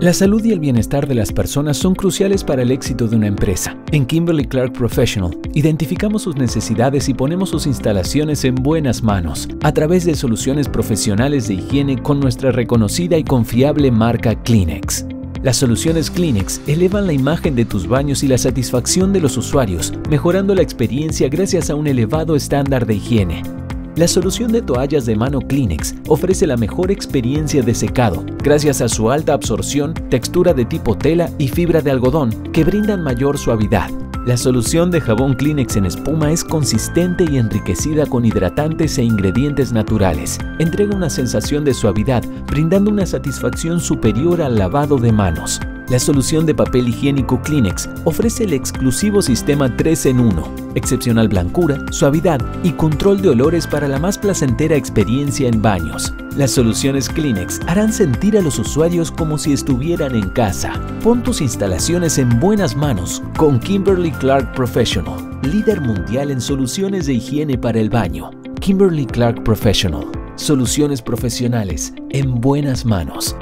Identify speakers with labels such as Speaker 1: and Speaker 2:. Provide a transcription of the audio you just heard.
Speaker 1: La salud y el bienestar de las personas son cruciales para el éxito de una empresa. En Kimberly Clark Professional, identificamos sus necesidades y ponemos sus instalaciones en buenas manos a través de soluciones profesionales de higiene con nuestra reconocida y confiable marca Kleenex. Las soluciones Kleenex elevan la imagen de tus baños y la satisfacción de los usuarios, mejorando la experiencia gracias a un elevado estándar de higiene. La solución de toallas de mano Kleenex ofrece la mejor experiencia de secado gracias a su alta absorción, textura de tipo tela y fibra de algodón que brindan mayor suavidad. La solución de jabón Kleenex en espuma es consistente y enriquecida con hidratantes e ingredientes naturales. Entrega una sensación de suavidad, brindando una satisfacción superior al lavado de manos. La solución de papel higiénico Kleenex ofrece el exclusivo sistema 3 en 1, excepcional blancura, suavidad y control de olores para la más placentera experiencia en baños. Las soluciones Kleenex harán sentir a los usuarios como si estuvieran en casa. Pon tus instalaciones en buenas manos con Kimberly Clark Professional, líder mundial en soluciones de higiene para el baño. Kimberly Clark Professional, soluciones profesionales en buenas manos.